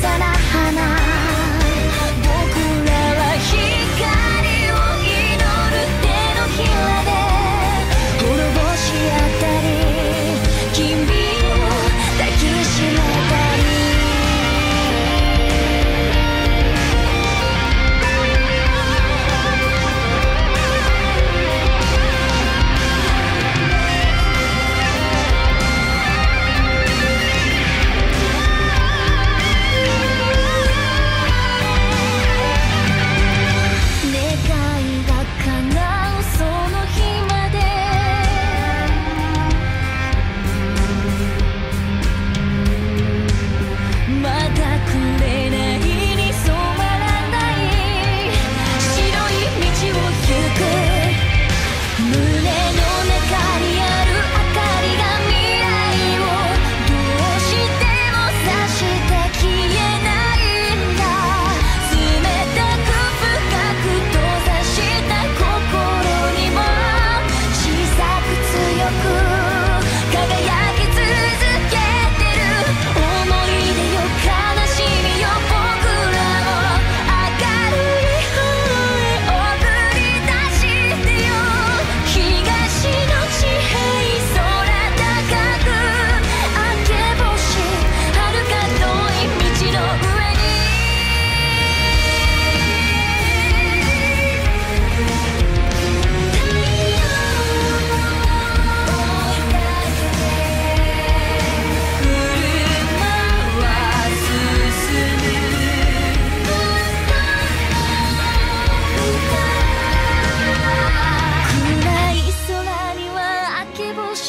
空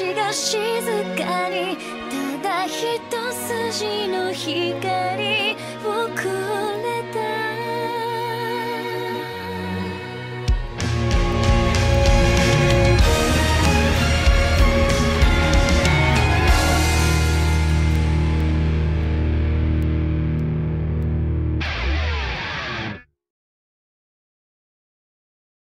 街が静かにただ一筋の光をれた